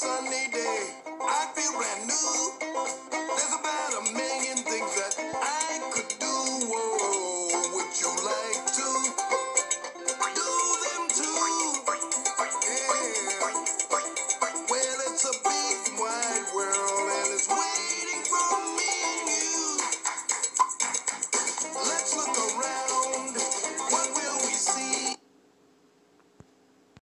Sunday.